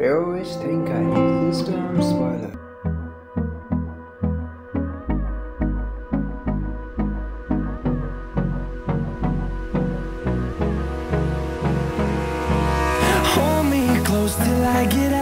I always think I hate this damn spoiler. Hold me close till I get out.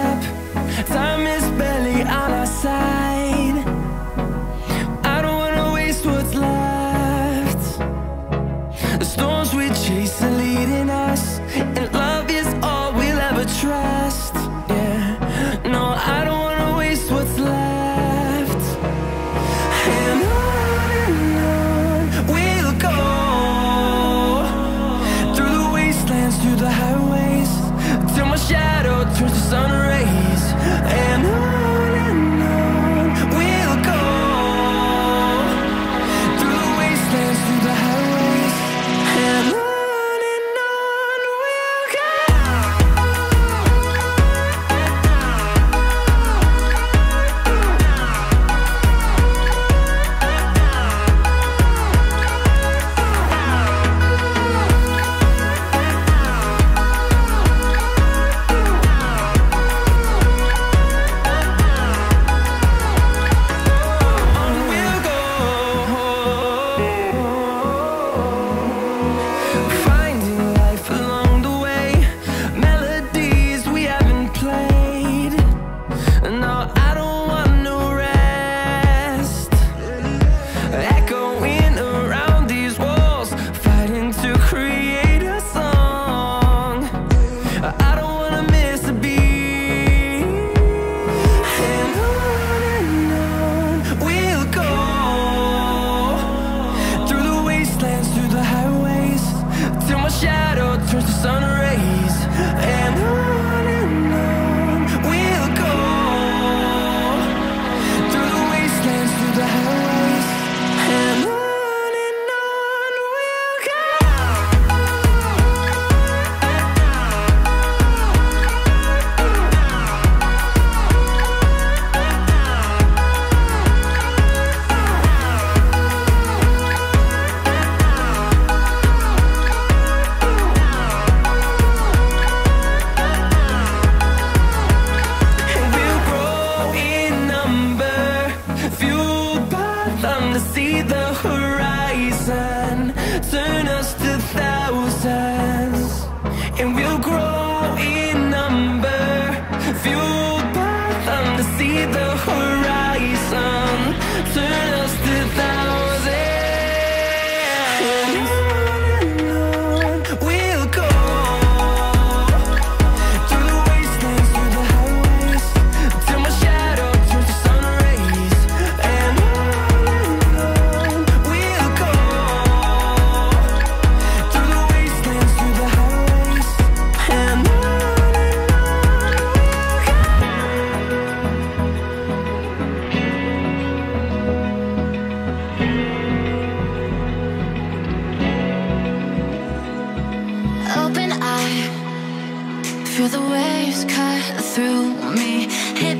to see the horizon. Turn us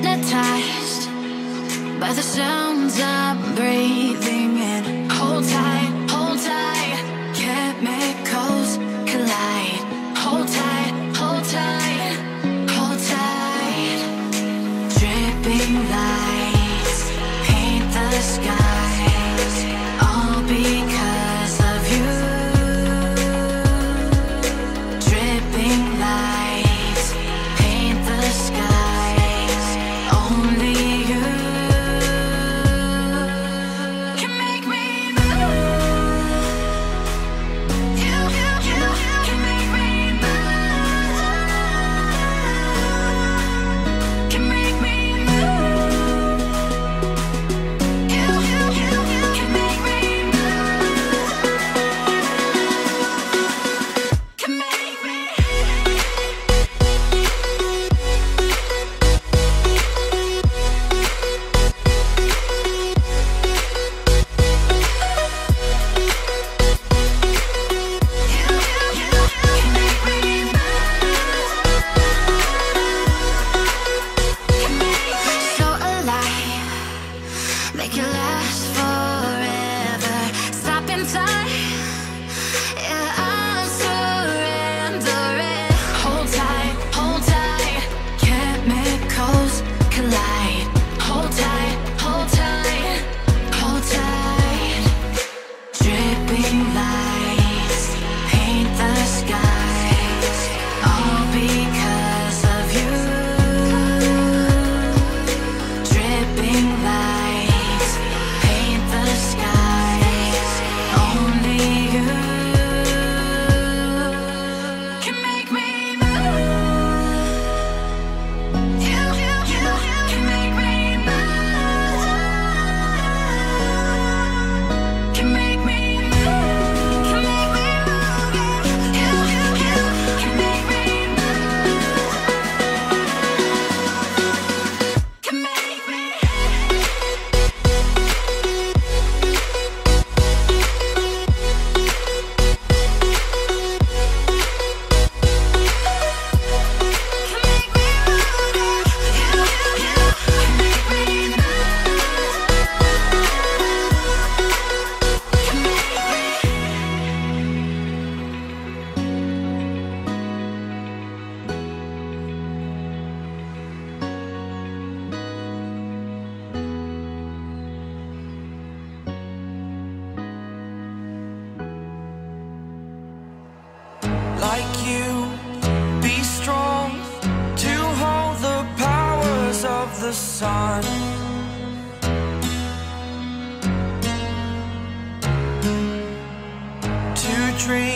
hypnotized by the sounds I'm breathing the sun. To dream,